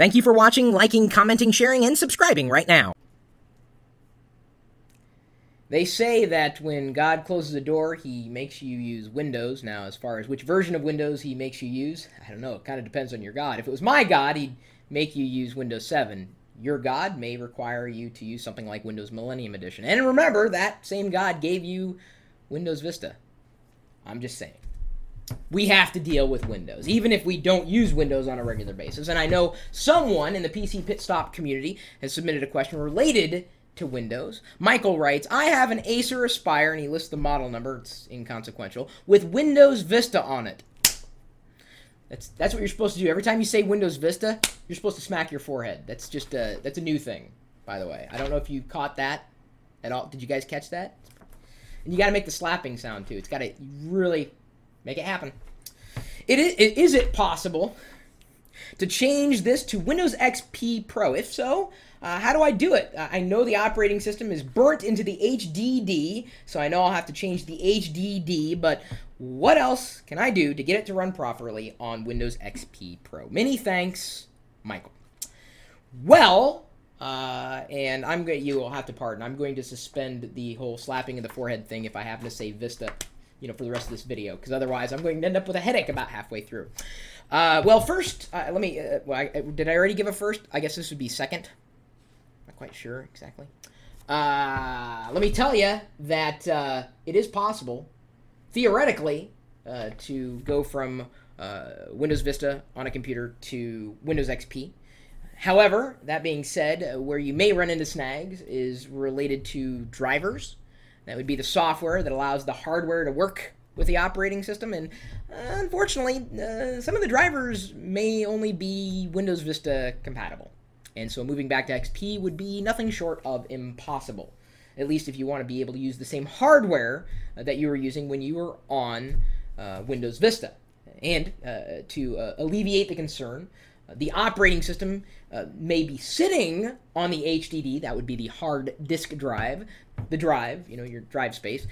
Thank you for watching, liking, commenting, sharing, and subscribing right now. They say that when God closes a door, he makes you use Windows. Now, as far as which version of Windows he makes you use, I don't know. It kind of depends on your God. If it was my God, he'd make you use Windows 7. Your God may require you to use something like Windows Millennium Edition. And remember, that same God gave you Windows Vista. I'm just saying. We have to deal with Windows, even if we don't use Windows on a regular basis. And I know someone in the PC Pit Stop community has submitted a question related to Windows. Michael writes, I have an Acer Aspire, and he lists the model number, it's inconsequential, with Windows Vista on it. That's that's what you're supposed to do. Every time you say Windows Vista, you're supposed to smack your forehead. That's just a that's a new thing, by the way. I don't know if you caught that at all. Did you guys catch that? And you got to make the slapping sound too. It's got to really make it happen. It is, is it possible to change this to Windows XP Pro? If so, uh, how do I do it? Uh, I know the operating system is burnt into the HDD, so I know I'll have to change the HDD, but what else can I do to get it to run properly on Windows XP Pro? Many thanks, Michael. Well, uh, and I'm going. You will have to pardon. I'm going to suspend the whole slapping of the forehead thing if I happen to say Vista, you know, for the rest of this video, because otherwise I'm going to end up with a headache about halfway through. Uh, well, first, uh, let me. Uh, well, I, did I already give a first? I guess this would be second Not quite sure exactly. Uh, let me tell you that uh, it is possible, theoretically, uh, to go from uh, Windows Vista on a computer to Windows XP. However, that being said, uh, where you may run into snags is related to drivers. That would be the software that allows the hardware to work with the operating system. And uh, unfortunately, some of the drivers may only be Windows Vista compatible. And so moving back to XP would be nothing short of impossible. At least if you want to be able to use the same hardware uh, that you were using when you were on uh, Windows Vista. And uh, to uh, alleviate the concern, uh, the operating system uh, may be sitting on the HDD, that would be the hard disk drive, the drive, you know, your drive space.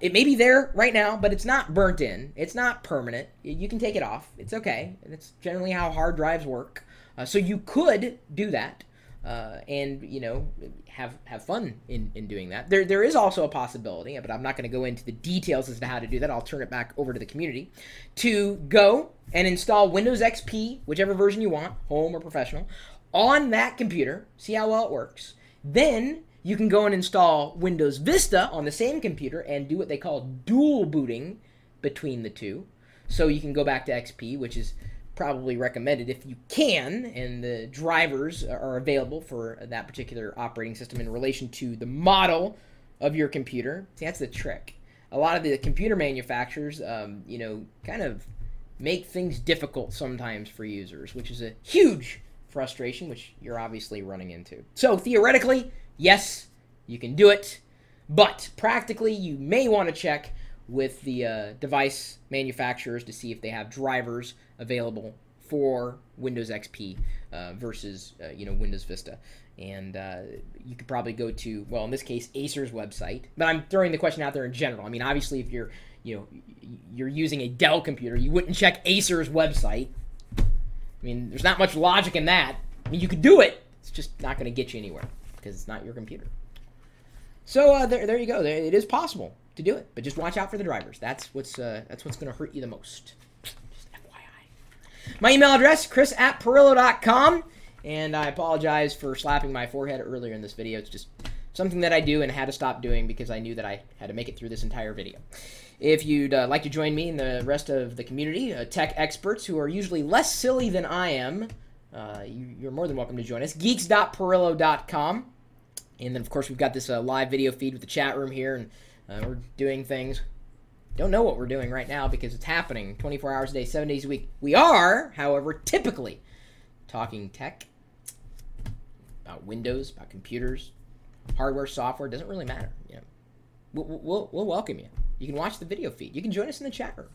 it may be there right now, but it's not burnt in. It's not permanent. You can take it off. It's okay. That's generally how hard drives work. Uh, so you could do that. Uh, and you know have have fun in, in doing that. There there is also a possibility, but I'm not going to go into the details as to how to do that. I'll turn it back over to the community to go and install Windows XP, whichever version you want, home or professional, on that computer. See how well it works. Then you can go and install Windows Vista on the same computer and do what they call dual booting between the two. So you can go back to XP, which is probably recommended if you can, and the drivers are available for that particular operating system in relation to the model of your computer. See, that's the trick. A lot of the computer manufacturers, um, you know, kind of make things difficult sometimes for users, which is a huge frustration, which you're obviously running into. So theoretically, yes, you can do it, but practically, you may want to check with the uh, device manufacturers to see if they have drivers available for Windows XP uh, versus uh, you know Windows Vista. And uh, you could probably go to well, in this case, Acer's website. But I'm throwing the question out there in general. I mean, obviously, if you're you know you're using a Dell computer, you wouldn't check Acer's website. I mean, there's not much logic in that. I mean, you could do it. It's just not going to get you anywhere because it's not your computer. So uh, there, there you go. It is possible to do it, but just watch out for the drivers. That's what's uh, that's what's going to hurt you the most. Just FYI. My email address, chris at Pirillo.com. And I apologize for slapping my forehead earlier in this video. It's just something that I do and had to stop doing because I knew that I had to make it through this entire video. If you'd uh, like to join me and the rest of the community, uh, tech experts who are usually less silly than I am, uh, you, are more than welcome to join us. Geeks.pirillo.com. And then, of course, we've got this uh, live video feed with the chat room here. And uh, we're doing things. Don't know what we're doing right now because it's happening 24 hours a day, 7 days a week. We are, however, typically talking tech, about Windows, about computers, hardware, software. Doesn't really matter. You know, we'll, we'll, we'll welcome you. You can watch the video feed. You can join us in the chat room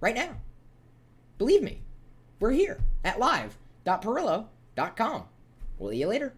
right now. Believe me, we're here at live.pirillo.com. We'll see you later.